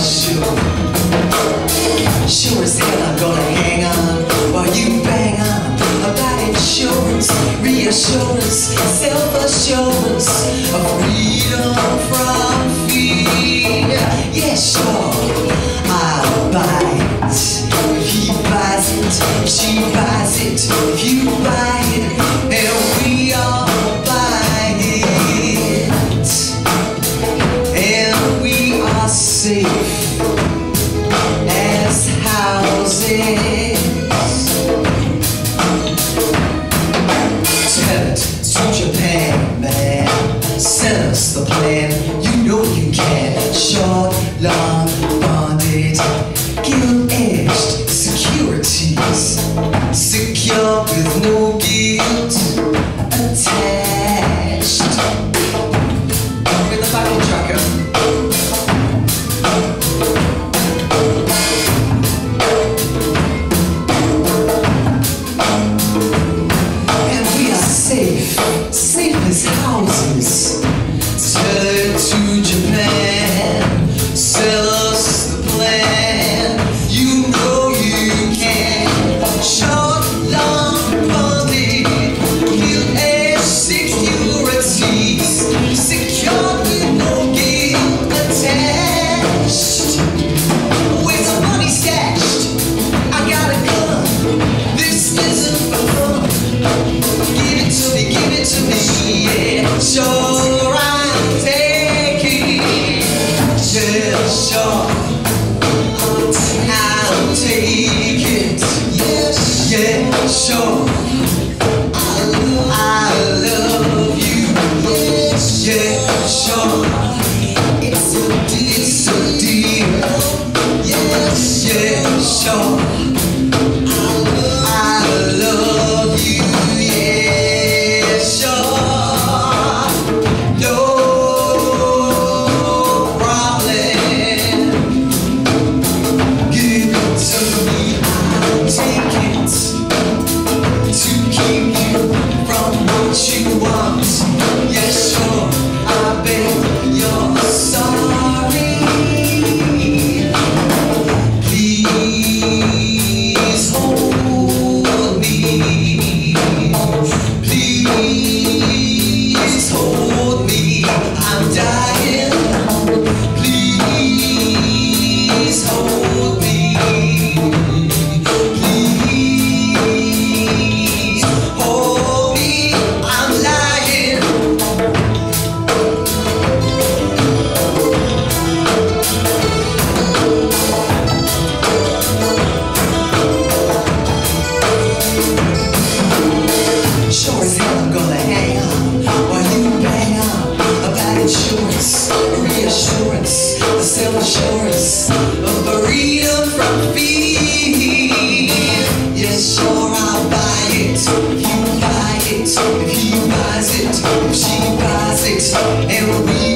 shoe Sure as hell I'm gonna hang on While you bang on About insurance, reassurance Self-assurance Such a pain, man. Send us the plan. You know you can. Short, long, bonded, gilt-edged securities. Secure with no guilt. Attack. she buys it and